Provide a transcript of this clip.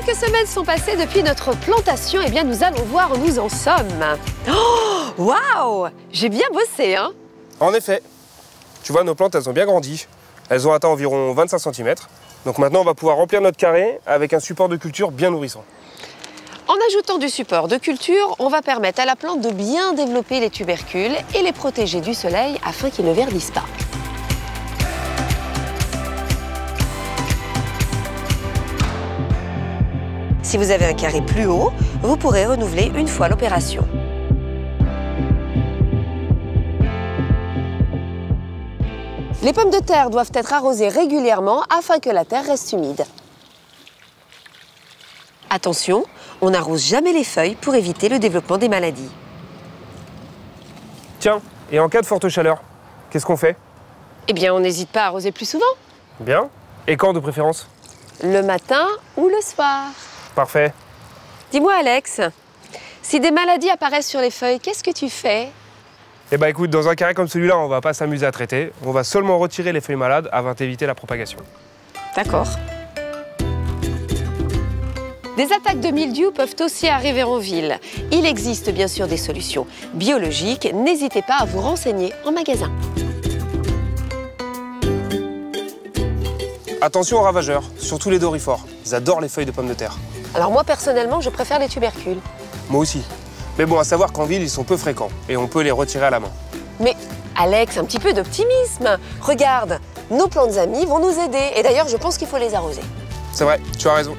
Quelques semaines sont passées depuis notre plantation, et eh bien nous allons voir où nous en sommes. Oh Waouh J'ai bien bossé, hein En effet. Tu vois, nos plantes, elles ont bien grandi. Elles ont atteint environ 25 cm. Donc maintenant, on va pouvoir remplir notre carré avec un support de culture bien nourrissant. En ajoutant du support de culture, on va permettre à la plante de bien développer les tubercules et les protéger du soleil afin qu'ils ne verdissent pas. Si vous avez un carré plus haut, vous pourrez renouveler une fois l'opération. Les pommes de terre doivent être arrosées régulièrement afin que la terre reste humide. Attention, on n'arrose jamais les feuilles pour éviter le développement des maladies. Tiens, et en cas de forte chaleur, qu'est-ce qu'on fait? Eh bien, on n'hésite pas à arroser plus souvent. Bien. Et quand de préférence? Le matin ou le soir. Parfait. Dis-moi, Alex, si des maladies apparaissent sur les feuilles, qu'est-ce que tu fais? Eh bah écoute, dans un carré comme celui-là, on va pas s'amuser à traiter. On va seulement retirer les feuilles malades afin d'éviter la propagation. D'accord. Des attaques de mildiou peuvent aussi arriver en ville. Il existe bien sûr des solutions biologiques. N'hésitez pas à vous renseigner en magasin. Attention aux ravageurs, surtout les dorifores. Ils adorent les feuilles de pommes de terre. Alors moi, personnellement, je préfère les tubercules. Moi aussi. Mais bon, à savoir qu'en ville, ils sont peu fréquents et on peut les retirer à la main. Mais Alex, un petit peu d'optimisme. Regarde, nos plantes amies vont nous aider. Et d'ailleurs, je pense qu'il faut les arroser. C'est vrai, tu as raison.